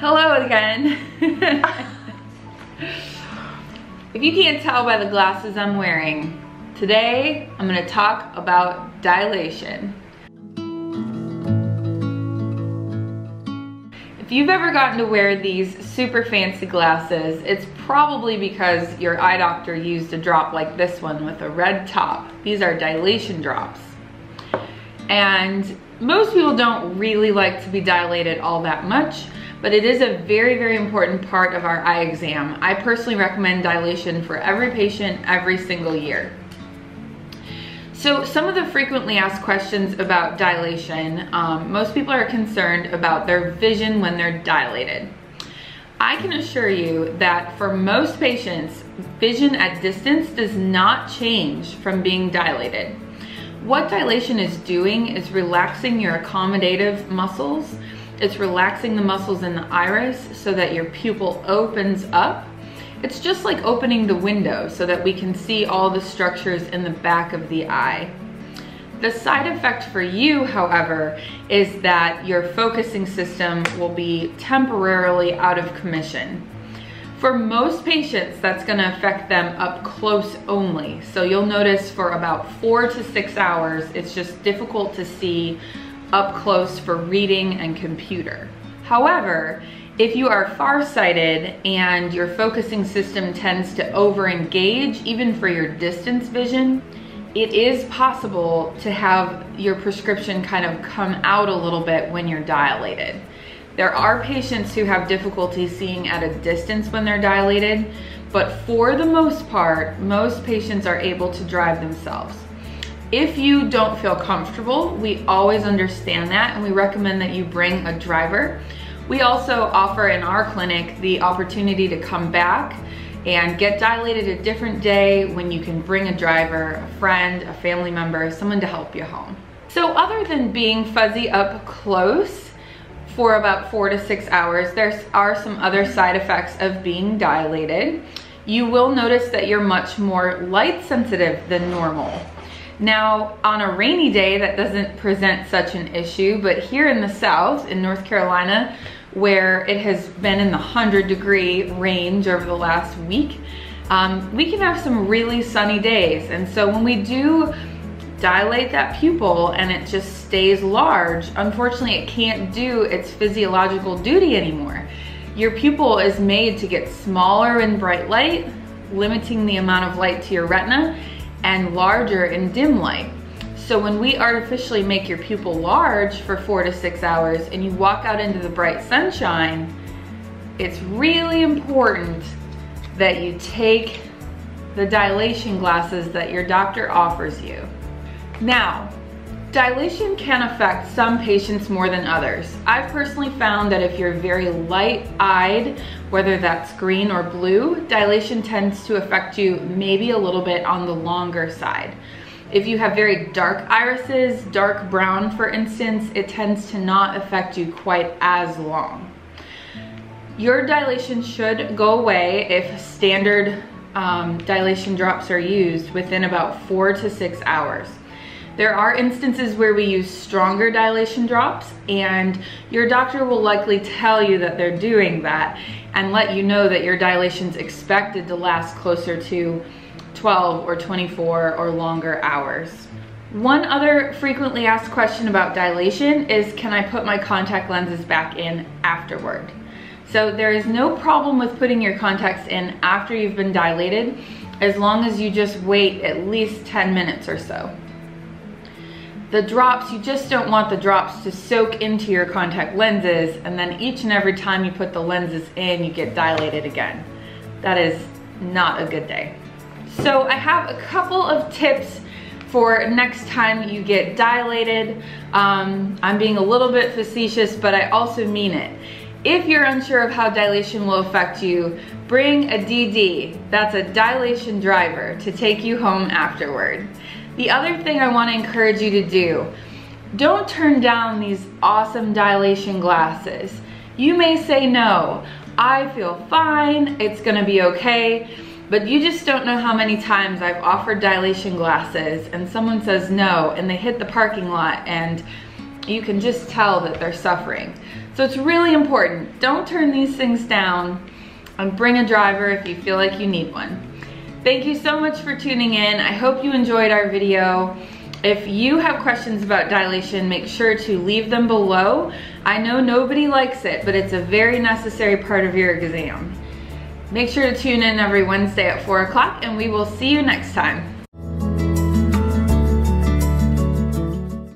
Hello again. if you can't tell by the glasses I'm wearing, today I'm gonna talk about dilation. If you've ever gotten to wear these super fancy glasses, it's probably because your eye doctor used a drop like this one with a red top. These are dilation drops. And most people don't really like to be dilated all that much, but it is a very, very important part of our eye exam. I personally recommend dilation for every patient every single year. So some of the frequently asked questions about dilation, um, most people are concerned about their vision when they're dilated. I can assure you that for most patients, vision at distance does not change from being dilated. What dilation is doing is relaxing your accommodative muscles it's relaxing the muscles in the iris so that your pupil opens up. It's just like opening the window so that we can see all the structures in the back of the eye. The side effect for you, however, is that your focusing system will be temporarily out of commission. For most patients, that's gonna affect them up close only. So you'll notice for about four to six hours, it's just difficult to see up close for reading and computer. However, if you are farsighted and your focusing system tends to over-engage, even for your distance vision, it is possible to have your prescription kind of come out a little bit when you're dilated. There are patients who have difficulty seeing at a distance when they're dilated, but for the most part, most patients are able to drive themselves. If you don't feel comfortable, we always understand that and we recommend that you bring a driver. We also offer in our clinic the opportunity to come back and get dilated a different day when you can bring a driver, a friend, a family member, someone to help you home. So other than being fuzzy up close for about four to six hours, there are some other side effects of being dilated. You will notice that you're much more light sensitive than normal. Now, on a rainy day, that doesn't present such an issue, but here in the South, in North Carolina, where it has been in the 100 degree range over the last week, um, we can have some really sunny days. And so when we do dilate that pupil and it just stays large, unfortunately it can't do its physiological duty anymore. Your pupil is made to get smaller in bright light, limiting the amount of light to your retina, and larger in dim light. So when we artificially make your pupil large for four to six hours and you walk out into the bright sunshine, it's really important that you take the dilation glasses that your doctor offers you. Now, dilation can affect some patients more than others. I've personally found that if you're very light-eyed whether that's green or blue, dilation tends to affect you maybe a little bit on the longer side. If you have very dark irises, dark brown for instance, it tends to not affect you quite as long. Your dilation should go away if standard um, dilation drops are used within about four to six hours. There are instances where we use stronger dilation drops and your doctor will likely tell you that they're doing that and let you know that your dilation's expected to last closer to 12 or 24 or longer hours. One other frequently asked question about dilation is can I put my contact lenses back in afterward? So there is no problem with putting your contacts in after you've been dilated as long as you just wait at least 10 minutes or so. The drops, you just don't want the drops to soak into your contact lenses and then each and every time you put the lenses in, you get dilated again. That is not a good day. So I have a couple of tips for next time you get dilated. Um, I'm being a little bit facetious, but I also mean it. If you're unsure of how dilation will affect you, bring a DD, that's a dilation driver, to take you home afterward. The other thing I wanna encourage you to do, don't turn down these awesome dilation glasses. You may say no, I feel fine, it's gonna be okay, but you just don't know how many times I've offered dilation glasses and someone says no and they hit the parking lot and you can just tell that they're suffering. So it's really important. Don't turn these things down and bring a driver if you feel like you need one. Thank you so much for tuning in. I hope you enjoyed our video. If you have questions about dilation, make sure to leave them below. I know nobody likes it, but it's a very necessary part of your exam. Make sure to tune in every Wednesday at 4 o'clock and we will see you next time.